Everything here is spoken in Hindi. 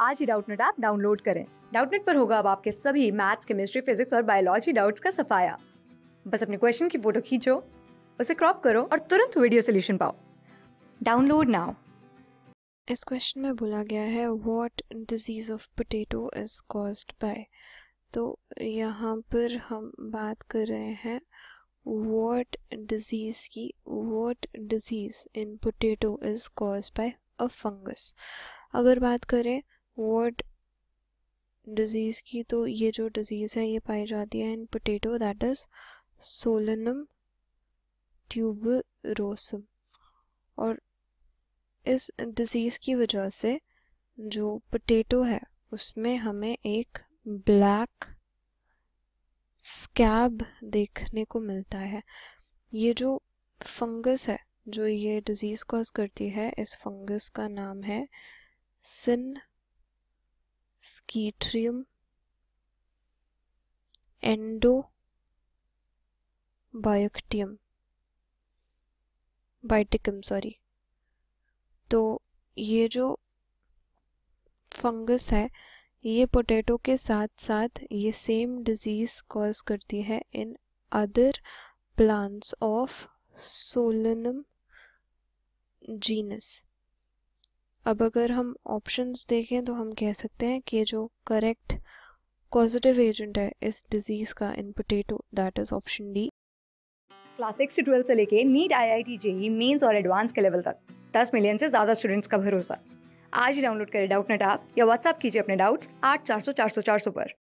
आज ही डाउटनेट ऐप डाउनलोड करें। डाउटनेट पर होगा अब आपके सभी मैथ्स, केमिस्ट्री, फिजिक्स और बायोलॉजी डाउट्स का सफाया। बस अपने क्वेश्चन की फ़ोटो खींचो, उसे क्रॉप करो और तुरंत वीडियो सोल्यूशन पाओ। Download now. इस क्वेश्चन में बोला गया है what disease of potato is caused by तो यहाँ पर हम बात कर रहे हैं व्हाट डिज़ीज़ की what disease in potato is caused by a fungus अगर बात करें वर्ड डिज़ीज़ की तो ये जो डिज़ीज़ है, ये पाई जाती है in potato that is solanum tuberosum और इस डिज़ीज़ की वजह से जो पोटैटो है, उसमें हमें एक ब्लैक स्कैब देखने को मिलता है। ये जो फंगस है, जो ये डिज़ीज़ कॉज करती है, इस फंगस का नाम है सिन स्कीट्रियम एंडो बायोक्टियम बाइटिकम सॉरी तो ये जो फंगस है, ये पोटैटो के साथ साथ ये सेम डिज़ीज़ कॉज करती है in other plants of solanum genus अब अगर हम ऑप्शंस देखें तो हम कह सकते हैं कि जो करेक्ट पॉजिटिव एजेंट है, इस डिज़ीज़ का in potato that is option D class six से ट्वेल्थ से लेके NEET I I T JEE mains और एडवांस के लेवल तक। दस मिलियन से ज़्यादा स्टूडेंट्स का भरोसा। आज ही डाउनलोड करें डाउट नेट आप या व्हाट्सअप कीजिए अपने डाउट्स आठ चार सौ चार सौ चार सौ पर।